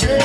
Shake.